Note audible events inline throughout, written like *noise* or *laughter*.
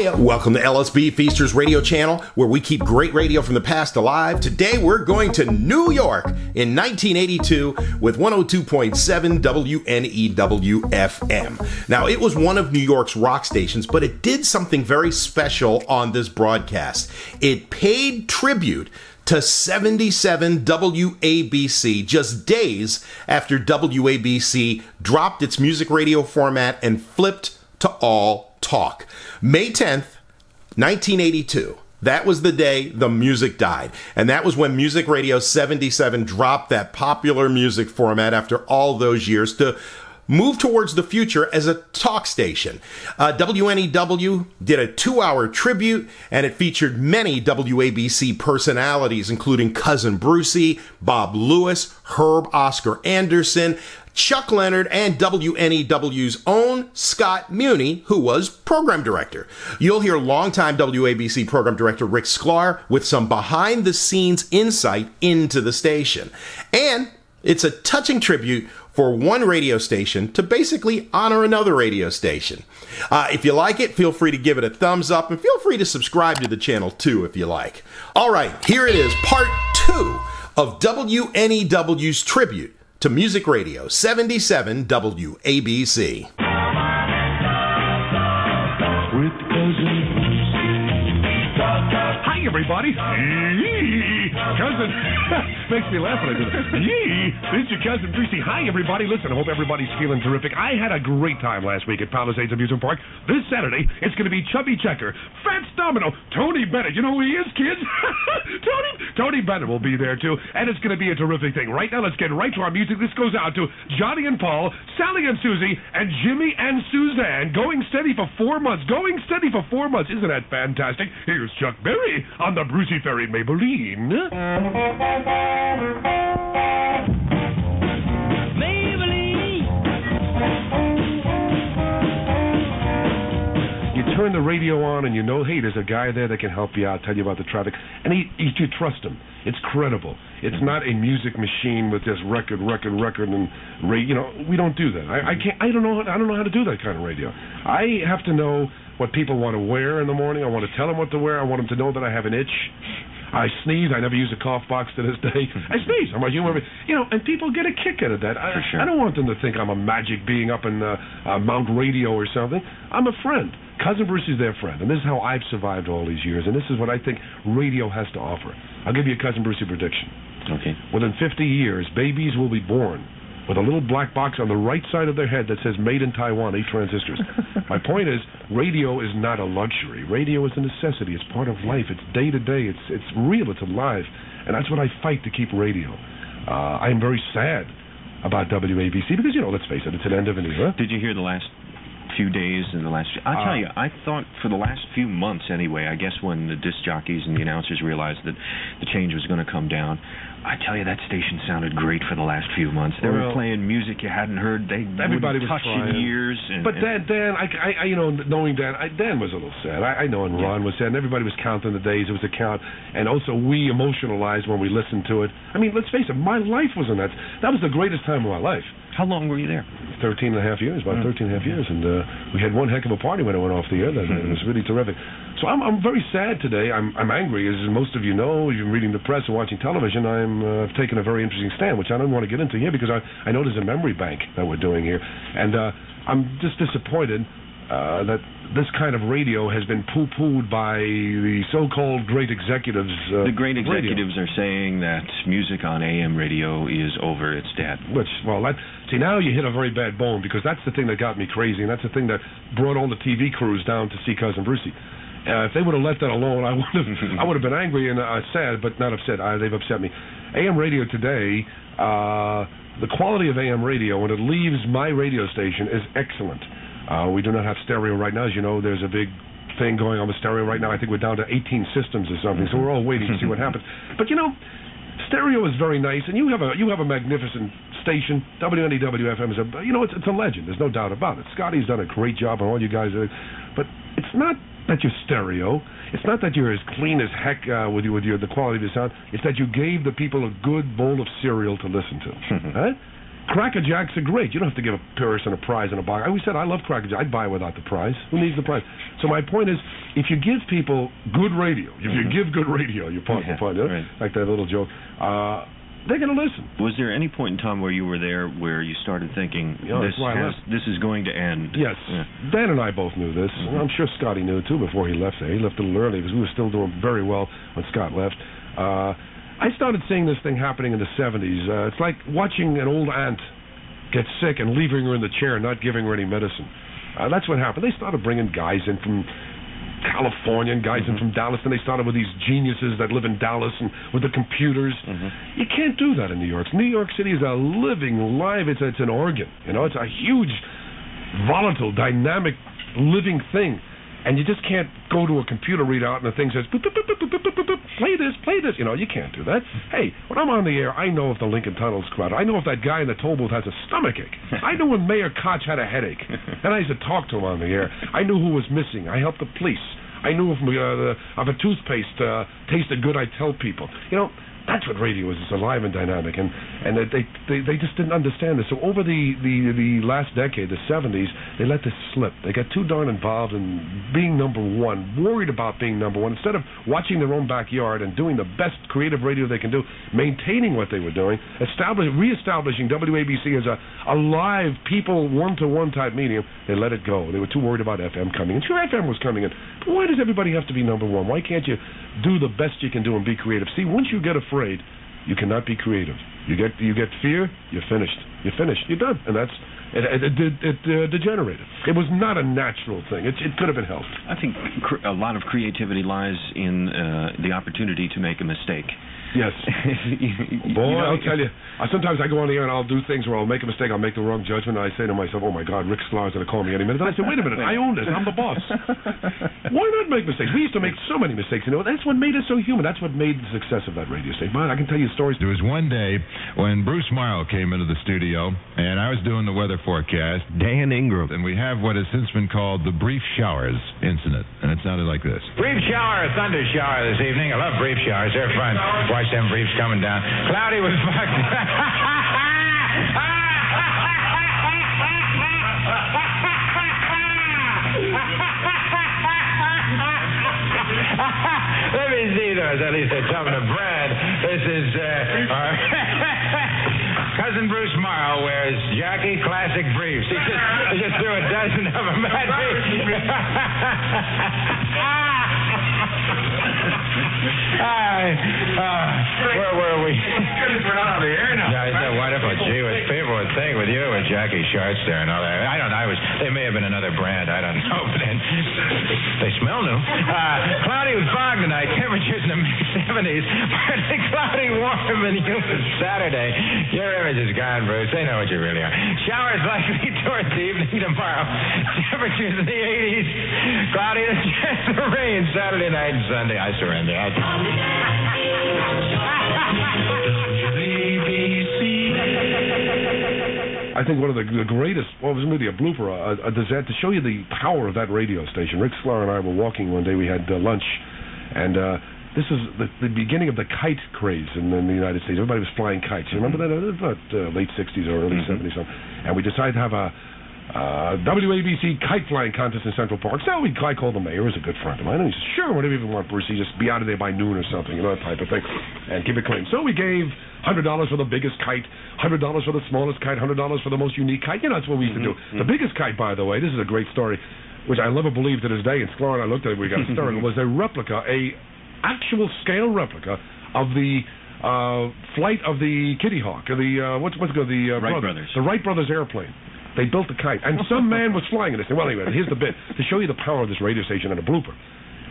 Hiya! Welcome to Ellis B Feaster's Radio Channel, where we keep great radio from the past alive. Today we're going to New York in 1982 with 102.7 WNEW FM. Now, it was one of New York's rock stations, but it did something very special on this broadcast. It paid tribute to 77 WABC just days after WABC dropped its music radio format and flipped to all talk. May 10th, 1982. That was the day the music died. And that was when Music Radio 77 dropped that popular music format after all those years to move towards the future as a talk station. Uh, WNEW did a two hour tribute, and it featured many WABC personalities, including Cousin Brucie, Bob Lewis, Herb Oscar Anderson, Chuck Leonard, and WNEW's own Scott Muni, who was program director. You'll hear longtime WABC program director Rick Sklar with some behind the scenes insight into the station. And it's a touching tribute for one radio station to basically honor another radio station. Uh, if you like it, feel free to give it a thumbs up and feel free to subscribe to the channel too if you like. All right, here it is, part two of WNEW's tribute to Music Radio 77 WABC. Hi, everybody. Cousin. *laughs* Makes me laugh when I do that. *laughs* Yee! This is your cousin Brucie. Hi, everybody. Listen, I hope everybody's feeling terrific. I had a great time last week at Palisades Amusement Park. This Saturday, it's going to be Chubby Checker, Fats Domino, Tony Bennett. You know who he is, kids? *laughs* Tony Tony Bennett will be there, too. And it's going to be a terrific thing. Right now, let's get right to our music. This goes out to Johnny and Paul, Sally and Susie, and Jimmy and Suzanne. Going steady for four months. Going steady for four months. Isn't that fantastic? Here's Chuck Berry on the Brucie Ferry Maybelline. You turn the radio on and you know, hey, there's a guy there that can help you out, tell you about the traffic, and he, he, you trust him. It's credible. It's not a music machine with just record, record, record, and you know, we don't do that. I, I can't. I don't know. I don't know how to do that kind of radio. I have to know what people want to wear in the morning. I want to tell them what to wear. I want them to know that I have an itch. I sneeze. I never use a cough box to this day. *laughs* I sneeze. I'm a human being. You know, and people get a kick out of that. I, sure. I don't want them to think I'm a magic being up in uh, uh, Mount Radio or something. I'm a friend. Cousin Bruce is their friend, and this is how I've survived all these years, and this is what I think radio has to offer. I'll give you a Cousin Brucie prediction. Okay. Within 50 years, babies will be born with a little black box on the right side of their head that says "Made in Taiwan," eight transistors. *laughs* My point is, radio is not a luxury. Radio is a necessity. It's part of life. It's day to day. It's it's real. It's alive, and that's what I fight to keep radio. Uh, I am very sad about WABC because you know, let's face it, it's an end of an era. Did you hear the last few days in the last? I tell Uh, you, I thought for the last few months anyway. I guess when the disc jockeys and the announcers realized that the change was going to come down, I tell you that station sounded great for the last few months. They were playing music you hadn't heard. They Everybody was touch in trying. years. And, But and- Dan, Dan, I, I, you know, knowing Dan, I, Dan was a little sad. I, I know, and Ron was sad, and everybody was counting the days. It was a count, and also we emotionalized when we listened to it. I mean, let's face it, my life was in that. That was the greatest time of my life. How long were you there? 13 and a half years, about Hmm. 13 and a half years, and uh, we had one heck of a party when it went off the air. That it was really terrific. So I'm, I'm very sad today. I'm, I'm angry, as most of you know. You're reading the press and watching television. I'm uh, I've taken a very interesting stand, which I don't want to get into here because I, I know there's a memory bank that we're doing here, and uh, I'm just disappointed uh, that this kind of radio has been poo-pooed by the so-called great executives. Uh, the great of radio. executives are saying that music on AM radio is over. It's dead. Which, well, that see now you hit a very bad bone because that's the thing that got me crazy, and that's the thing that brought all the TV crews down to see Cousin Brucie. Uh, if they would have let that alone, I would have I would have been angry and uh, sad, but not upset. Uh, they've upset me. AM radio today, uh, the quality of AM radio when it leaves my radio station is excellent. Uh, we do not have stereo right now, as you know. There's a big thing going on with stereo right now. I think we're down to 18 systems or something, so we're all waiting to see what *laughs* happens. But you know, stereo is very nice, and you have a you have a magnificent station. WNEW FM is a you know it's it's a legend. There's no doubt about it. Scotty's done a great job, and all you guys are. But it's not that you're stereo. It's not that you're as clean as heck uh, with you with your the quality of your sound. It's that you gave the people a good bowl of cereal to listen to. *laughs* huh? Cracker Jacks are great. You don't have to give a person a prize and a box. I always said I love Cracker Jacks. I'd buy without the prize. Who needs the prize? So my point is, if you give people good radio, if you give good radio, you're part Yeah, of the fun. you know? right. Like that little joke. Uh, they're going to listen. Was there any point in time where you were there where you started thinking Yeah, this that's why I has, this is going to end? Yes. Yeah. Dan and I both knew this. and I'm sure Scotty knew it too before he left there. He left a little early because we were still doing very well when Scott left. Uh, I started seeing this thing happening in the 70s. Uh, it's like watching an old aunt get sick and leaving her in the chair and not giving her any medicine. Uh, that's what happened. They started bringing guys in from California and guys in from Dallas, and they started with these geniuses that live in Dallas and with the computers. You can't do that in New York. New York City is a living, live. It's it's an organ. You know, it's a huge, volatile, dynamic, living thing. And you just can't go to a computer readout and the thing says, boop, boop, boop, play this, play this. You know, you can't do that. Hey, when I'm on the air, I know if the Lincoln Tunnel's crowded. I know if that guy in the toll booth has a stomachache. *laughs* I know when Mayor Koch had a headache. And I used to talk to him on the air. I knew who was missing. I helped the police. I knew if, uh, if a toothpaste uh, tasted good, I'd tell people. You know, that's what radio is. It's alive and dynamic, and and they they they just didn't understand this. So over the the the last decade, the '70s, they let this slip. They got too darn involved in being number one, worried about being number one, instead of watching their own backyard and doing the best creative radio they can do, maintaining what they were doing, establish reestablishing WABC as a a live people one to one type medium. They let it go. They were too worried about FM coming in. Sure, FM was coming in, but why does everybody have to be number one? Why can't you do the best you can do and be creative? See, once you get afraid, you cannot be creative. You get you get fear, you're finished. You're finished. You're done, and that's it. It, it, it, uh, degenerated. It was not a natural thing. It, it could have been helped. I think a lot of creativity lies in uh, the opportunity to make a mistake. Yes. You- *laughs* you Boy, know, I'll tell you. *laughs* Uh, sometimes I go on the air and I'll do things where I'll make a mistake, I'll make the wrong judgment, and I say to myself, "Oh my God, Rick Sklar's going to call me any minute." Then I say, "Wait a minute, I own this. I'm the boss. *laughs* Why not make mistakes? We used to make so many mistakes. You know, that's what made us so human. That's what made the success of that radio station. Man, I can tell you stories. There was one day when Bruce Morrow came into the studio, and I was doing the weather forecast, Dan Ingram. and we have what has since been called the brief showers incident, and it sounded like this. Brief shower, thunder shower this evening. I love brief showers. They're fun. Watch them briefs coming down. Cloudy with *laughs* Let me see those. At least they're something to brand. This is uh, *laughs* our *laughs* cousin Bruce Morrow wears Jockey classic briefs. He just, he just threw a dozen of them at me. Hi. Uh, where were we? Jockey shorts there and all that. I don't know. I was. They may have been another brand. I don't *laughs* know. But then they smell new. Uh, cloudy with fog tonight. Temperatures in the mid 70s. Partly cloudy, warm, and humid Saturday. Your image is gone, Bruce. They know what you really are. Showers likely *laughs* towards the evening tomorrow. Temperatures in the 80s. Cloudy a chance of rain Saturday night and Sunday. I surrender. I *laughs* I think one of the, the greatest, well, it was maybe a blooper, a, a disaster, to show you the power of that radio station. Rick Sklar and I were walking one day. We had uh, lunch, and uh, this is the, the beginning of the kite craze in, in the United States. Everybody was flying kites. You remember that? It was about uh, late 60s or early 70s. Something. And we decided to have a uh, WABC kite flying contest in Central Park. So we, I called the mayor, who's a good friend of mine, and he said, sure, whatever you want, Brucie, just be out of there by noon or something, you know, that type of thing, and keep it clean. So we gave $100 for the biggest kite, $100 for the smallest kite, $100 for the most unique kite. You know, that's what we used to do. The biggest kite, by the way, this is a great story, which I never believed to this day, and Sklar and I looked at it, we got a *laughs* story, was a replica, a actual scale replica of the uh, flight of the Kitty Hawk, or the, uh, what's, what's it called, the uh, Wright brother- brothers. the Wright Brothers airplane. They built the kite, and some man was flying it. "Well, anyway, here's the bit to show you the power of this radio station and a blooper."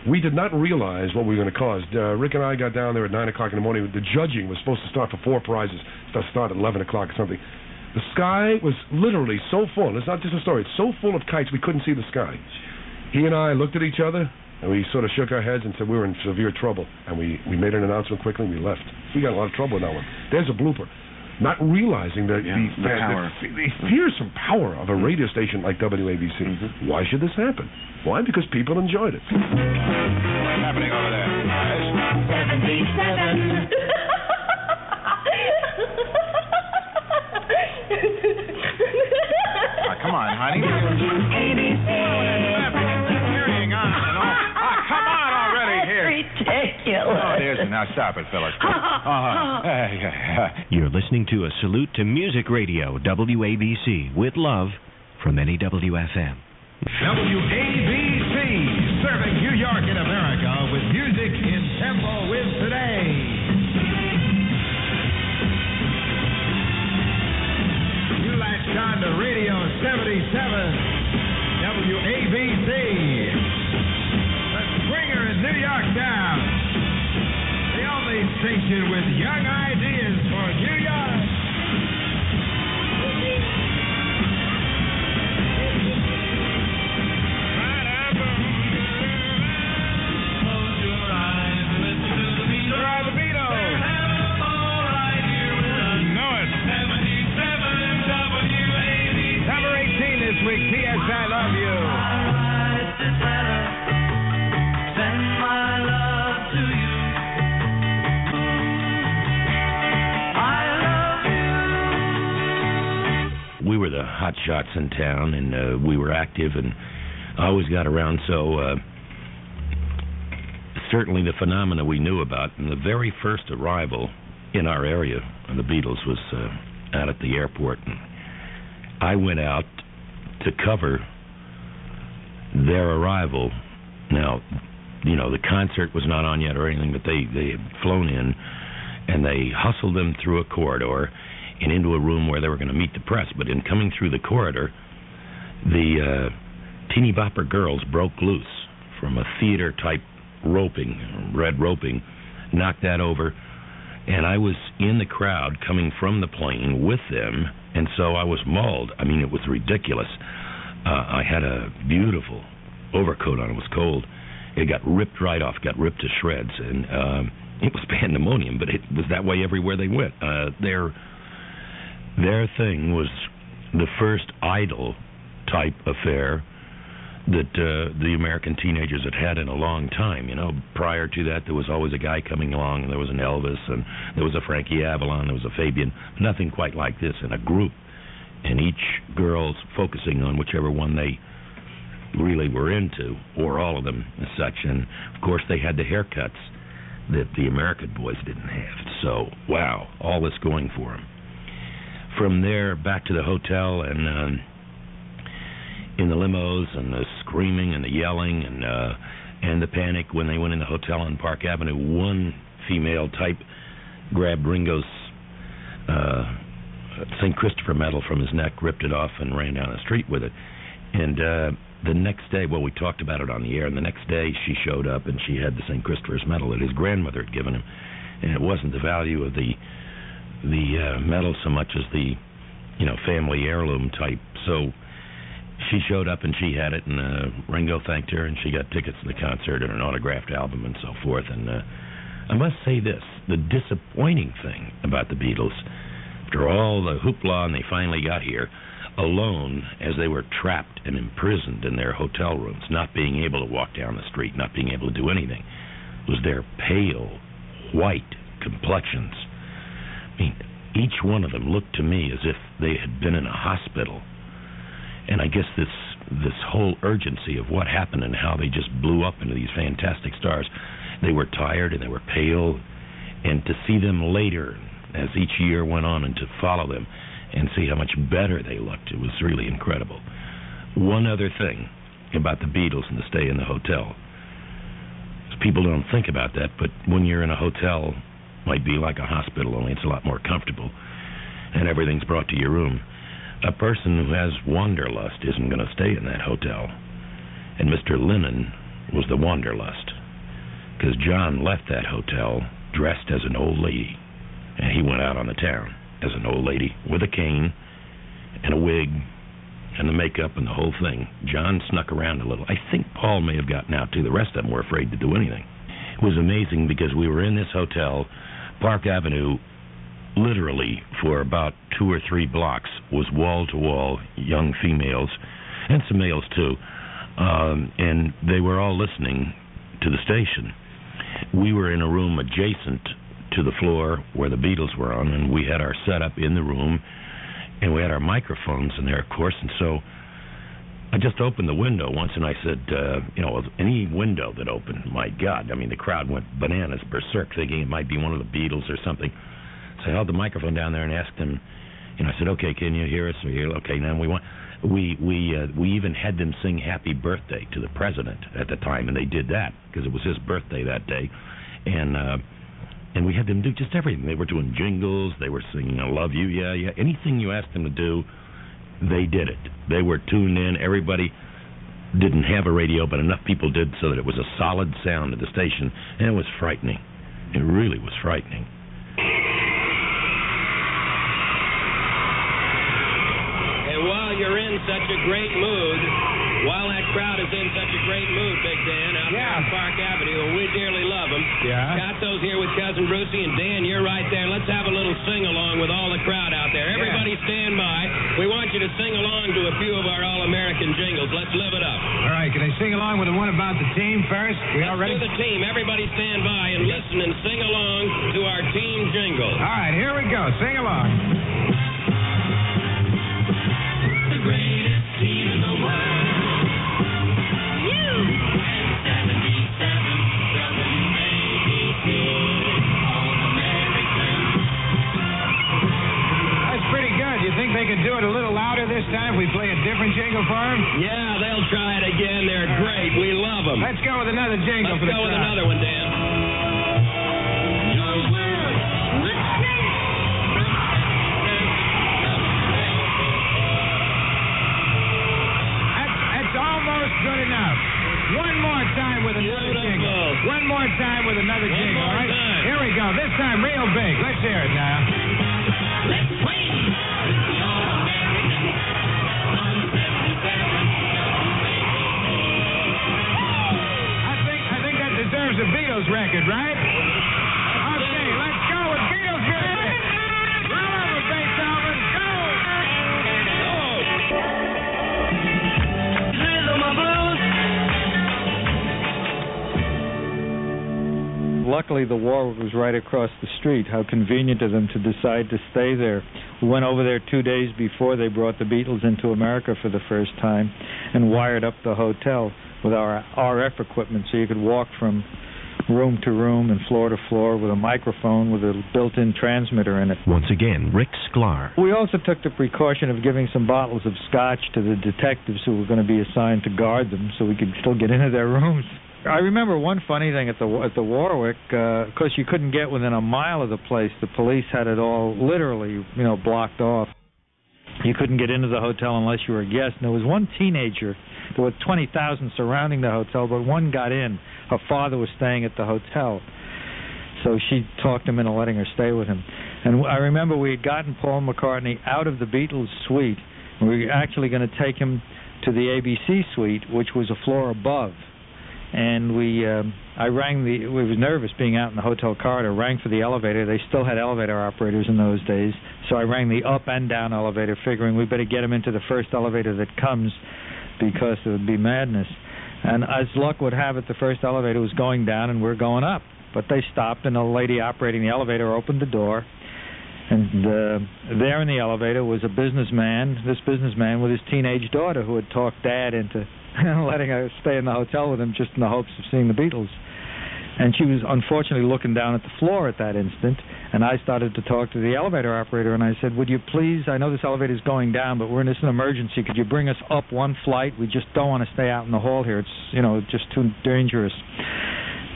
We did not realize what we were going to cause. Uh, Rick and I got down there at nine o'clock in the morning. The judging was supposed to start for four prizes. It started at eleven o'clock or something. The sky was literally so full. It's not just a story. It's so full of kites we couldn't see the sky. He and I looked at each other and we sort of shook our heads and said we were in severe trouble. And we, we made an announcement quickly and we left. We got a lot of trouble with that one. There's a blooper not realizing that yeah, the, the, the, the, fearsome power of a mm-hmm. radio station like WABC. Mm-hmm. Why should this happen? Why? Because people enjoyed it. What's happening over there? 77. Uh, come on, honey. Ridiculous. Oh, there's now stop it, Phyllis. *laughs* Uh-huh. You're listening to a salute to Music Radio, WABC, with love from NEWFM. WABC, serving New York and America with music in tempo with today. You latched on to Radio 77, WABC. Station with young ideas for New York. There are the Beatles. You know it. Number 18 this week, P.S. I Love You. Were the hot shots in town, and uh, we were active, and always got around. So uh, certainly the phenomena we knew about, and the very first arrival in our area of the Beatles was uh, out at the airport, and I went out to cover their arrival. Now, you know, the concert was not on yet or anything, but they they had flown in, and they hustled them through a corridor and into a room where they were going to meet the press. But in coming through the corridor, the uh, teeny bopper girls broke loose from a theater type roping, red roping, knocked that over, and I was in the crowd coming from the plane with them, and so I was mauled. I mean, it was ridiculous. Uh, I had a beautiful overcoat on. It was cold. It got ripped right off, got ripped to shreds, and um, it was *laughs* pandemonium. But it was that way everywhere they went. Uh, their their thing was the first idol type affair that uh, the American teenagers had had in a long time. You know, prior to that, there was always a guy coming along, and there was an Elvis, and there was a Frankie Avalon, there was a Fabian. Nothing quite like this in a group, and each girl's focusing on whichever one they really were into, or all of them as such. And of course, they had the haircuts that the American boys didn't have. So, wow, all this going for them. From there, back to the hotel, and um, in the limos, and the screaming, and the yelling, and uh, and the panic when they went in the hotel on Park Avenue. One female type grabbed Ringo's uh, St. Christopher medal from his neck, ripped it off, and ran down the street with it. And uh, the next day, well, we talked about it on the air, and the next day she showed up and she had the St. Christopher's medal that his grandmother had given him, and it wasn't the value of the the uh, medal so much as the you know family heirloom type. So she showed up and she had it, and uh, Ringo thanked her, and she got tickets to the concert and an autographed album and so forth. And uh, I must say this: the disappointing thing about the Beatles, after all the hoopla and they finally got here, alone as they were trapped and imprisoned in their hotel rooms, not being able to walk down the street, not being able to do anything, was their pale, white complexions. Mean, each one of them looked to me as if they had been in a hospital. And I guess this this whole urgency of what happened and how they just blew up into these fantastic stars, they were tired and they were pale, and to see them later as each year went on and to follow them and see how much better they looked, it was really incredible. One other thing about the Beatles and the stay in the hotel. People don't think about that, but when you're in a hotel, might be like a hospital, only it's a lot more comfortable, and everything's brought to your room. A person who has wanderlust isn't going to stay in that hotel. And Mr. Lennon was the wanderlust. Because John left that hotel dressed as an old lady. And he went out on the town as an old lady with a cane and a wig and the makeup and the whole thing. John snuck around a little. I think Paul may have gotten out too. The rest of them were afraid to do anything. It was amazing because we were in this hotel, Park Avenue, literally for about two or three blocks was wall to wall young females and some males too. Um, and they were all listening to the station. We were in a room adjacent to the floor where the Beatles were on, and we had our setup in the room, and we had our microphones in there, of course. And so I just opened the window once and I said, uh, you know, any window that opened, my God. I mean, the crowd went bananas, berserk, thinking it might be one of the Beatles or something. So I held the microphone down there and asked them, you know, I said, okay, can you hear us? Or, okay, now we want. We we uh, we even had them sing "Happy Birthday" to the president at the time, and they did that because it was his birthday that day, and uh, and we had them do just everything. They were doing jingles, they were singing "I Love You," yeah, yeah, anything you asked them to do, they did it. They were tuned in. Everybody didn't have a radio, but enough people did so that it was a solid sound at the station, and it was frightening. It really was frightening. And while you're in such a great mood, while that crowd is in such a great mood, Big Dan, out there on Park Avenue, and we dearly love them. Yeah. Scotto's here with Cousin Brucie, and Dan, you're right there. Let's have a little sing along with all the crowd out there. Everybody stand by. We want you to sing along to a few of our All American jingles. Let's live it up. All right, can I sing along with the one about the team first? We all Let's ready? do the team. Everybody stand by and listen and sing along to our team jingle. All right, here we go. Sing along. Could do it a little louder this time if we play a different jingle for them? Yeah, they'll try it again. They're great. We love them. Let's go with another jingle Let's for the go with another one, Dan. That's, that's almost good enough. One more time with another Beautiful. jingle. One more time with another One jingle, all right? time. Here we go. This time real big. Let's hear it now. Beatles right? Luckily, the war was right across the street. How convenient of them to decide to stay there. We went over there two days before they brought the Beatles into America for the first time and wired up the hotel with our RF equipment so you could walk from room to room and floor to floor with a microphone with a built in transmitter in it. Once again, Rick Sklar. We also took the precaution of giving some bottles of scotch to the detectives who were going to be assigned to guard them, so we could still get *laughs* into their rooms. I remember one funny thing at the at the Warwick, uh, course you couldn't get within a mile of the place. The police had it all literally, you know, blocked off. You couldn't get into the hotel unless you were a guest. And there was one teenager. There were twenty thousand surrounding the hotel, but one got in. Her father was staying at the hotel, so she talked him into letting her stay with him. And I remember we had gotten Paul McCartney out of the Beatles suite. We were actually going to take him to the ABC suite, which was a floor above. And we, um, I rang the. We was nervous being out in the hotel corridor. Rang for the elevator. They still had elevator operators in those days, so I rang the up and down elevator, figuring we better get him into the first elevator that comes, because it would be madness. And as luck would have it, the first elevator was going down, and we're going up. But they stopped, and the lady operating the elevator opened the door, and uh, there in the elevator was a businessman. This businessman with his teenage daughter, who had talked Dad into *laughs* letting her stay in the hotel with him just in the hopes of seeing the Beatles. And she was unfortunately looking down at the floor at that instant. And I started to talk to the elevator operator, and I said, "Would you please? I know this elevator is going down, but we're in this an emergency. Could you bring us up one flight? We just don't want to stay out in the hall here. It's you know just too dangerous."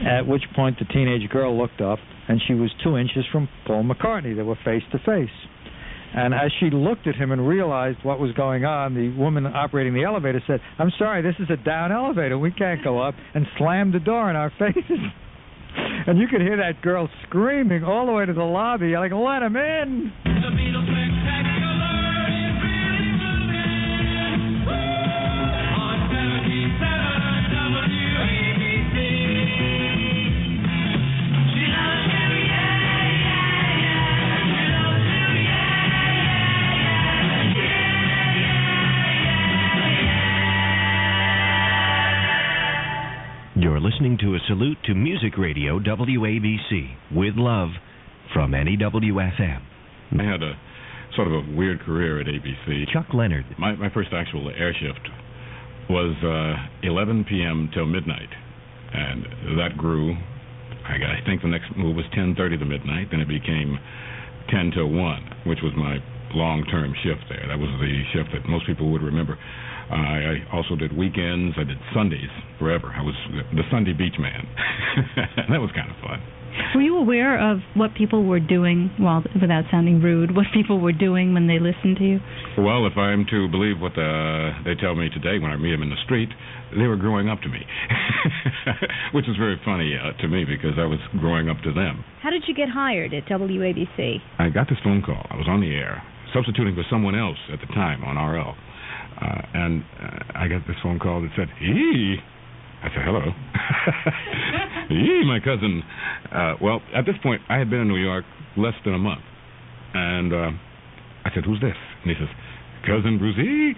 At which point the teenage girl looked up, and she was two inches from Paul McCartney. They were face to face. And as she looked at him and realized what was going on, the woman operating the elevator said, I'm sorry, this is a down elevator. We can't go up, and slammed the door in our *laughs* faces. And you could hear that girl screaming all the way to the lobby, like, let him in. Listening to a salute to Music Radio WABC with love from NEWFM. I had a sort of a weird career at ABC. Chuck Leonard. My my first actual air shift was uh, 11 p.m. till midnight, and that grew. I, got- I think the next move was 10:30 to midnight. Then it became 10 till 1, which was my long-term shift there. That was the shift that most people would remember. Uh, I also did weekends. I did Sundays forever. I was the Sunday beach man. *laughs* that was kind of fun. Were you aware of what people were doing, while without sounding rude, what people were doing when they listened to you? Well, if I'm to believe what uh, they tell me today when I meet them in the street, they were growing up to me, *laughs* which is very funny uh, to me because I was growing up to them. How did you get hired at WABC? I got this phone call. I was on the air, substituting for someone else at the time on RL, uh, and uh, I got this phone call that said, "Ee." I said, "Hello." *laughs* Ee, my cousin. Uh, well, at this point, I had been in New York less than a month, and uh, I said, "Who's this?" And he says, "Cousin Brucie."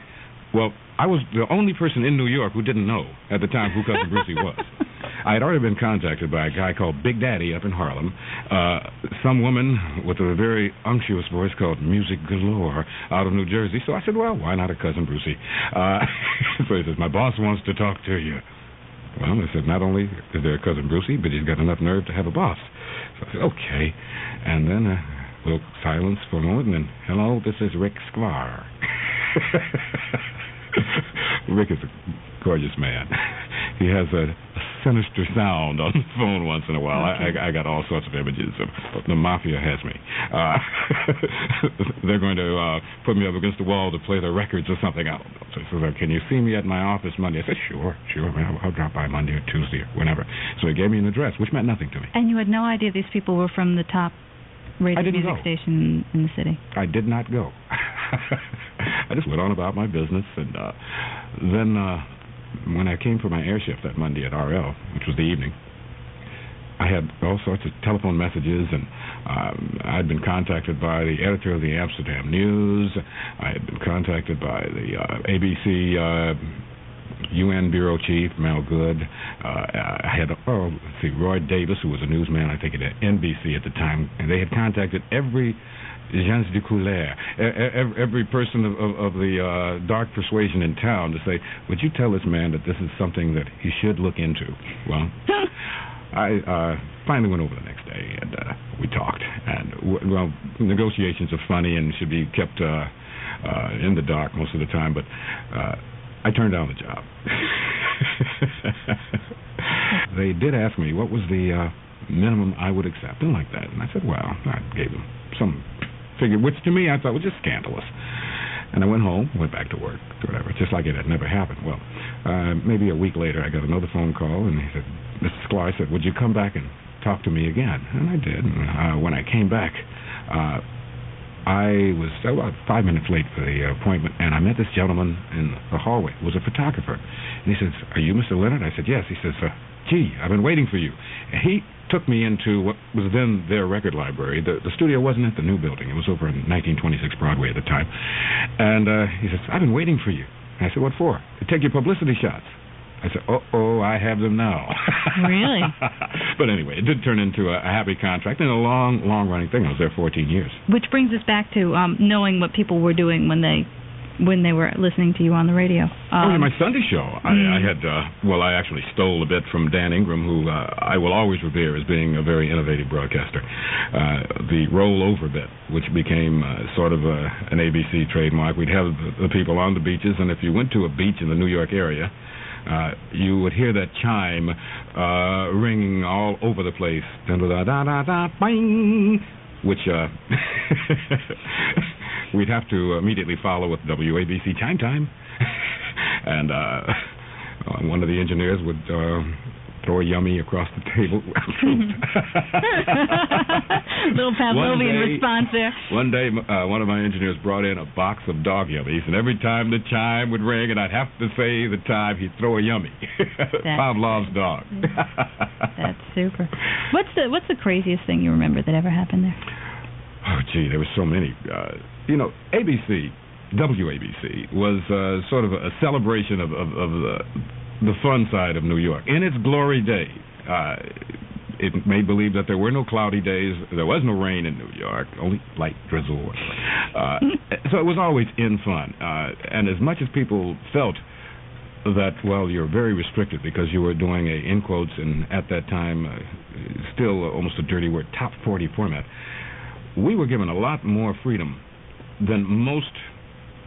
Well, I was the only person in New York who didn't know at the time who Cousin Brucie was. *laughs* I had already been contacted by a guy called Big Daddy up in Harlem, uh, some woman with a very unctuous voice called Music Galore out of New Jersey. So I said, well, why not a Cousin Brucie? Uh, *laughs* so he says, my boss wants to talk to you. Well, I said, not only is there a Cousin Brucie, but he's got enough nerve to have a boss. So I said, okay. And then a little silence for a moment, and then, hello, this is Rick Sklar. *laughs* Rick is a gorgeous man. *laughs* He has a, a sinister sound on the *laughs* phone once in a while. I, I, I got all sorts of images of, of the mafia has me. Uh, *laughs* they're going to uh, put me up against the wall to play their records or something. I don't know. So he says, "Can you see me at my office Monday?" I said, "Sure, sure. man, I'll, I'll drop by Monday or Tuesday or whenever." So he gave me an address, which meant nothing to me. And you had no idea these people were from the top radio music know. station in the city. I did not go. *laughs* I just went on about my business, and uh, then uh, when I came for my air shift that Monday at RL, which was the evening, I had all sorts of telephone messages, and um, I'd been contacted by the editor of the Amsterdam News. I had been contacted by the uh, ABC uh, UN bureau chief Mal Goode. Uh, I had oh, see, Roy Davis, who was a newsman, I think at NBC at the time, and they had contacted every gens de couleur, every person of, of, of the uh, dark persuasion in town to say, would you tell this man that this is something that he should look into? Well, *laughs* I uh, finally went over the next day and uh, we talked. And w- well, negotiations are funny and should be kept uh, uh, in the dark most of the time, but uh, I turned down the job. *laughs* they did ask me what was the uh, minimum I would accept, and like that. And I said, well, I gave them some figure, which to me I thought was just scandalous. And I went home, went back to work, whatever, just like it had never happened. Well, uh, maybe a week later, I got another phone call, and he said, Mr. Sklar said, would you come back and talk to me again? And I did. And, uh, when I came back, uh, I was about five minutes late for the appointment, and I met this gentleman in the hallway. It was a photographer. And he says, Are you Mr. Leonard? I said, Yes. He says, uh, Gee, I've been waiting for you. And he took me into what was then their record library. The, the studio wasn't at the new building, it was over in 1926 Broadway at the time. And uh, he says, I've been waiting for you. And I said, What for? To take your publicity shots. I said, "Oh, oh, I have them now." Really? *laughs* but anyway, it did turn into a, a happy contract and a long, long-running thing. I was there 14 years. Which brings us back to um, knowing what people were doing when they when they were listening to you on the radio. oh, yeah, Um, my Sunday show. I, mm. I had, uh, well, I actually stole a bit from Dan Ingram, who uh, I will always revere as being a very innovative broadcaster. Uh, the rollover bit, which became uh, sort of a, an ABC trademark. We'd have the, the people on the beaches, and if you went to a beach in the New York area, uh, you would hear that chime uh, ringing all over the place. Da da da da da, bing, which uh, we'd have to immediately follow with WABC chime time. *laughs* and uh, *laughs* one of the engineers would uh, throw a yummy across the table. *laughs* Little Pavlovian day- response there. One day, uh, one of my engineers brought in a box of dog yummies, and every time the chime would ring, and I'd have to say the time, he'd throw a yummy. Pavlov's dog. That's super. What's the what's the craziest thing you remember that ever happened there? Oh, gee, there were so many. Uh, you know, ABC, WABC, was uh, sort of a celebration of, of, of the, the fun side of New York in its glory day. Uh, it made believe that there were no cloudy days, there was no rain in New York, only light drizzle. Uh, *laughs* so it was always in fun. Uh, and as much as people felt that well, you're very restricted because you were doing a in quotes and at that time uh, still almost a dirty word top 40 format. We were given a lot more freedom than most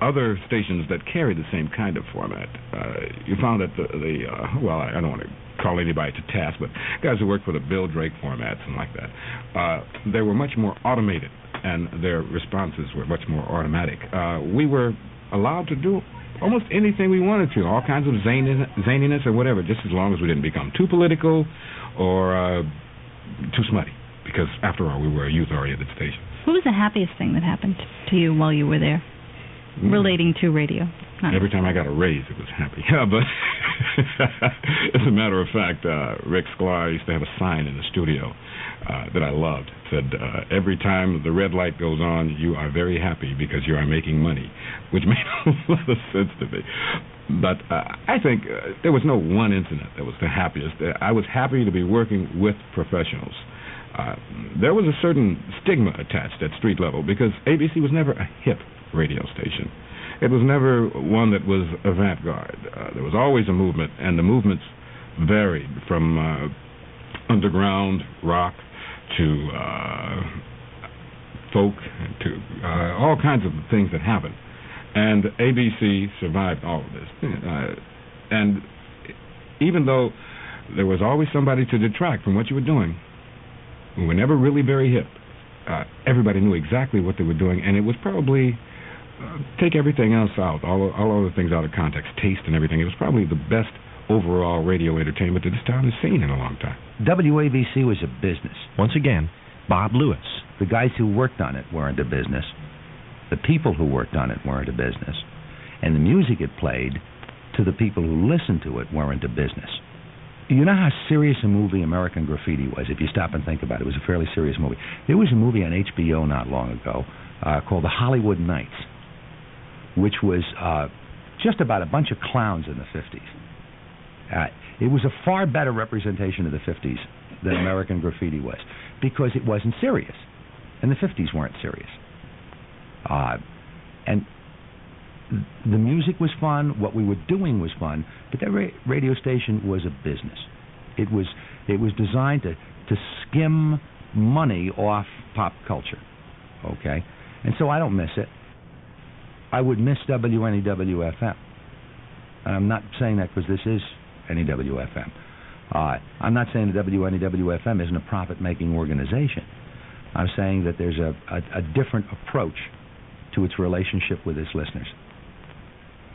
other stations that carry the same kind of format. Uh, you found that the, the uh, well, I, don't want to call anybody to task, but guys who work for the Bill Drake formats and like that, uh, they were much more automated and their responses were much more automatic. Uh, we were allowed to do almost anything we wanted to, all kinds of zaniness or whatever, just as long as we didn't become too political or uh, too smutty. Because after all, we were a youth-oriented station. What was the happiest thing that happened to you while you were there, Mm. relating to radio? Not- Every time I got a raise, it was happy. *laughs* Yeah, but *laughs* as a matter of fact, uh, Rick Sklar used to have a sign in the studio uh, that I loved. It said, uh, "Every time the red light goes on, you are very happy because you are making money," *laughs* which made a lot of sense to me. But uh, I think uh, there was no one incident that was the happiest. Uh, I was happy to be working with professionals. Uh, there was a certain stigma attached at street level because ABC was never a hip radio station. It was never one that was avant-garde. Uh, there was always a movement, and the movements varied from uh, underground rock to uh, folk to uh, all kinds of things that happened. And ABC survived all of this. And even though there was always somebody to detract from what you were doing, we were never really very hip. Uh, everybody knew exactly what they were doing, and it was probably uh, take everything else out, all all other things out of context, taste and everything. It was probably the best overall radio entertainment that this town has seen in a long time. WABC was a business. Once again, Bob Lewis. The guys who worked on it weren't a business. The people who worked on it weren't a business. And the music it played to the people who listened to it weren't a business. You know how serious a movie American Graffiti was? If you stop and think about it, it was a fairly serious movie. There was a movie on HBO not long ago uh, called The Hollywood Knights, which was uh, just about a bunch of clowns in the 50s. Uh, it was a far better representation of the 50s than American Graffiti was because it wasn't serious, and the 50s weren't serious. Uh, and the music was fun, what we were doing was fun, but that ra- radio station was a business. It was it was designed to to skim money off pop culture. Okay? And so I don't miss it. I would miss WNEW-FM. And I'm not saying that because this is NEW-FM. Uh, I'm not saying that WNEW-FM isn't a profit-making organization. I'm saying that there's a, a, a different approach to its relationship with its listeners.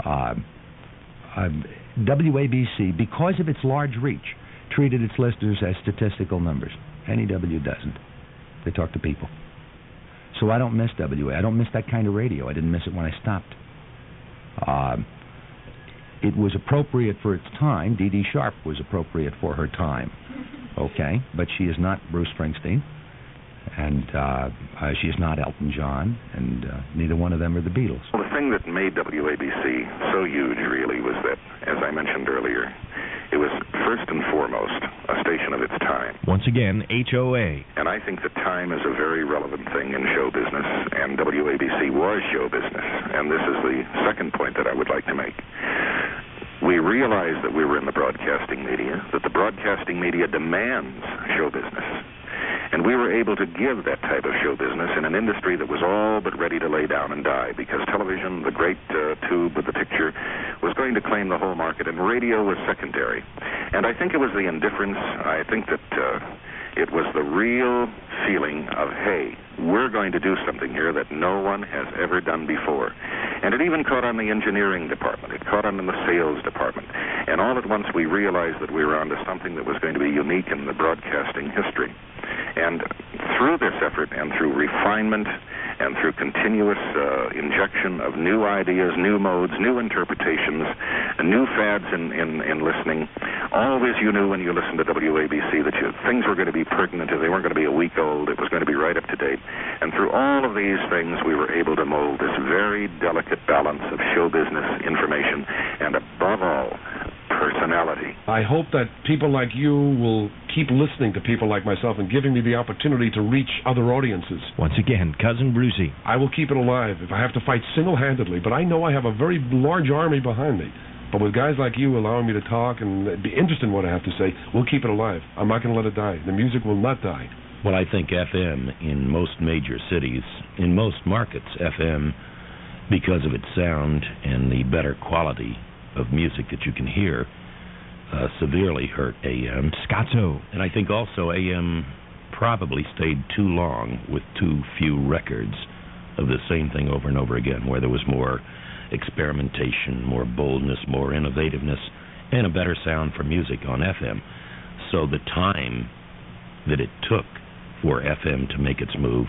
Uh, um, WABC, because of its large reach, treated its listeners as statistical numbers. NEW doesn't. They talk to people. So I don't miss WA. I don't miss that kind of radio. I didn't miss it when I stopped. Um, it was appropriate for its time. Dee Dee Sharp was appropriate for her time. Okay, but she is not Bruce Springsteen, and uh, uh, she is not Elton John, and uh, neither one of them are the Beatles. Well, the thing that made WABC so huge, really, was that, as I mentioned earlier, it was first and foremost a station of its time. Once again, HOA. And I think that time is a very relevant thing in show business, and WABC was show business. And this is the second point that I would like to make. We realized that we were in the broadcasting media, that the broadcasting media demands show business. And we were able to give that type of show business in an industry that was all but ready to lay down and die because television, the great uh, tube with the picture, was going to claim the whole market, and radio was secondary. And I think it was the indifference. I think that uh, it was the real feeling of, hey, we're going to do something here that no one has ever done before. And it even caught on the engineering department. It caught on in the sales department. And all at once we realized that we were onto something that was going to be unique in the broadcasting history. And through this effort and through refinement and through continuous uh, injection of new ideas, new modes, new interpretations, new fads in, in, in listening, always you knew when you listened to WABC that you, things were going to be pertinent. They weren't going to be a week old. It was going to be right up to date. And through all of these things, we were able to mold this very delicate balance of show business information and, above all, personality. I hope that people like you will keep listening to people like myself and giving me the opportunity to reach other audiences. Once again, Cousin Brucie. I will keep it alive if I have to fight single handedly, but I know I have a very large army behind me. But with guys like you allowing me to talk and be interested in what I have to say, we'll keep it alive. I'm not going to let it die. The music will not die. Well, I think FM in most major cities, in most markets, FM, because of its sound and the better quality of music that you can hear, uh, severely hurt AM. Scottso. And I think also AM probably stayed too long with too few records of the same thing over and over again, where there was more experimentation, more boldness, more innovativeness, and a better sound for music on FM. So the time that it took for FM to make its move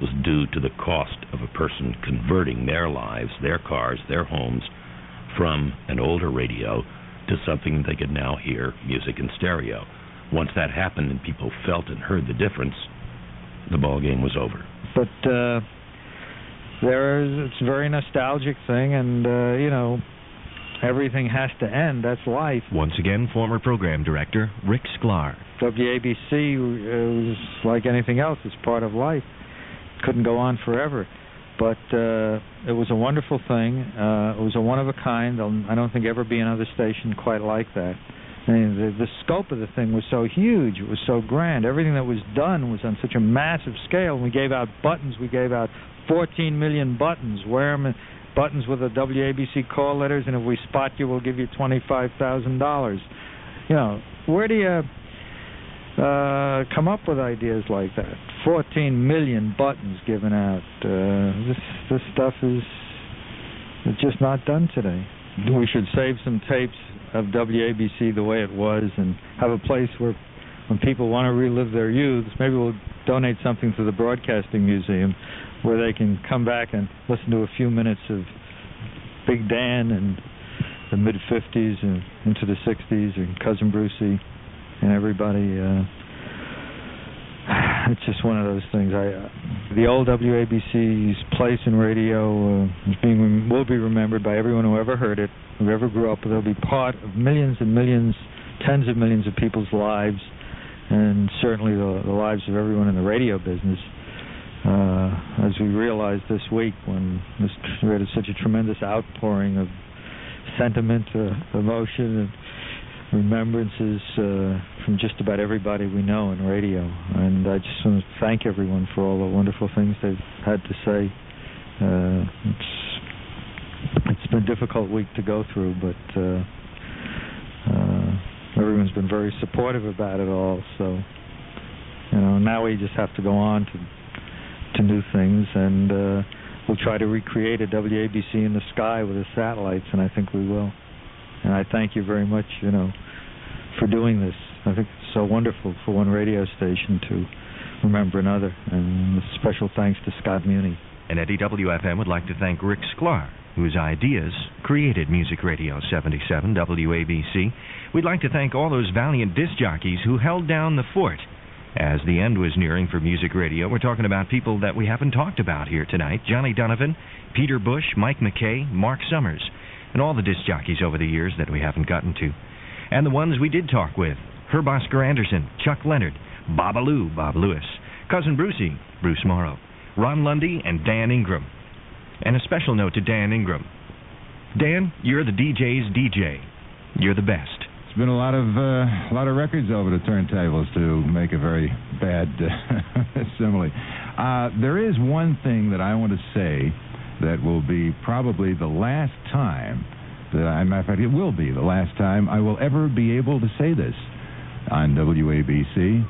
was due to the cost of a person converting their lives, their cars, their homes from an older radio to something they could now hear music in stereo. Once that happened and people felt and heard the difference, the ball game was over. But uh, there is it's a very nostalgic thing, and uh, you know everything has to end. That's life. Once again, former program director Rick Sklar. WABC uh, was like anything else; it's part of life. Couldn't go on forever, but uh, it was a wonderful thing. Uh, it was a one of a kind. There'll, I don't think ever be another station quite like that. Mean, the, the scope of the thing was so huge. It was so grand. Everything that was done was on such a massive scale. We gave out buttons. We gave out 14 million buttons. Wear them buttons with the WABC call letters, and if we spot you, we'll give you twenty-five thousand dollars. You know, where do you uh, come up with ideas like that? 14 million buttons given out. Uh, this this stuff is it's just not done today. We should save some tapes of WABC the way it was and have a place where when people want to relive their youth, maybe we'll donate something to the Broadcasting Museum where they can come back and listen to a few minutes of Big Dan and the mid 50s and into the 60s and Cousin Brucie and everybody. Uh, *laughs* it's just one of those things. I uh, the old WABC's place in radio uh, is being will be remembered by everyone who ever heard it, who ever grew up. It'll be part of millions and millions, tens of millions of people's lives, and certainly the, the lives of everyone in the radio business. Uh, as we realized this week when this, we had such a tremendous outpouring of sentiment, uh, emotion, and remembrances uh, from just about everybody we know in radio. And I just want to thank everyone for all the wonderful things they've had to say. Uh, it's it's been a difficult week to go through, but uh, uh, everyone's been very supportive about it all. So you know now we just have to go on to to new things and. Uh, We'll try to recreate a WABC in the sky with the satellites, and I think we will. And I thank you very much, you know, for doing this. I think it's so wonderful for one radio station to remember another. And special thanks to Scott Muni. And Eddie WFM would like to thank Rick Sklar, whose ideas created Music Radio 77 WABC. We'd like to thank all those valiant disc jockeys who held down the fort. As the end was nearing for Music Radio, we're talking about people that we haven't talked about here tonight Johnny Donovan, Peter Bush, Mike McKay, Mark Summers, and all the disc jockeys over the years that we haven't gotten to. And the ones we did talk with Herb Oscar Anderson, Chuck Leonard, Babalu, Bob Lewis, Cousin Brucie, Bruce Morrow, Ron Lundy, and Dan Ingram. And a special note to Dan Ingram. Dan, you're the DJ's DJ. You're the best. It's been a lot of uh, a lot of records over the turntables to make a very bad uh, *laughs* simile. Uh, there is one thing that I want to say that will be probably the last time that I, matter of fact, it will be the last time I will ever be able to say this on WABC.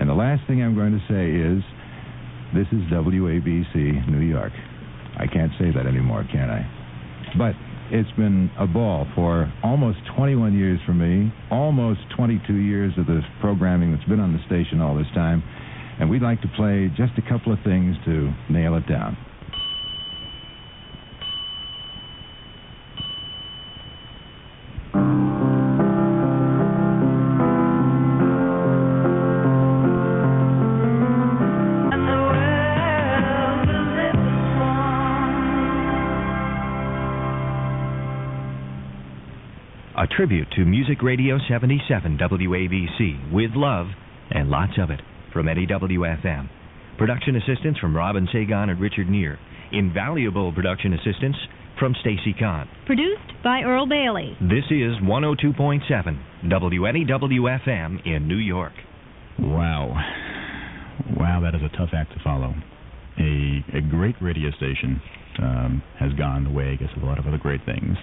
And the last thing I'm going to say is, this is WABC New York. I can't say that anymore, can I? But it's been a ball for almost 21 years for me, almost 22 years of the programming that's been on the station all this time, and we'd like to play just a couple of things to nail it down. Tribute to Music Radio 77 WABC with love and lots of it from Eddie WFM. Production assistance from Robin Sagan and Richard Neer. Invaluable production assistance from Stacy Kahn. Produced by Earl Bailey. This is 102.7 WNEW FM in New York. Wow. Wow, that is a tough act to follow. A, a great radio station um, has gone the way, I guess, of a lot of other great things.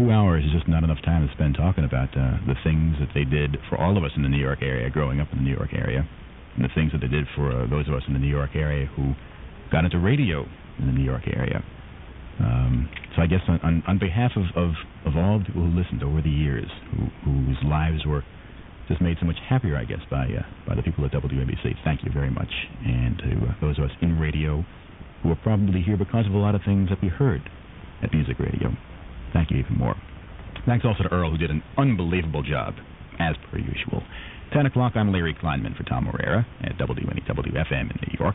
Two hours is just not enough time to spend talking about uh, the things that they did for all of us in the New York area, growing up in the New York area, and the things that they did for uh, those of us in the New York area who got into radio in the New York area. Um, so I guess on, on, on behalf of, of, of all the people who listened over the years, who, whose lives were just made so much happier, I guess, by uh, by the people at WABC. Thank you very much, and to uh, those of us in radio who are probably here because of a lot of things that we heard at Music Radio. Thank you even more. Thanks also to Earl, who did an unbelievable job, as per usual. 10 o'clock, I'm Larry Kleinman for Tom Herrera at WNEW FM in New York.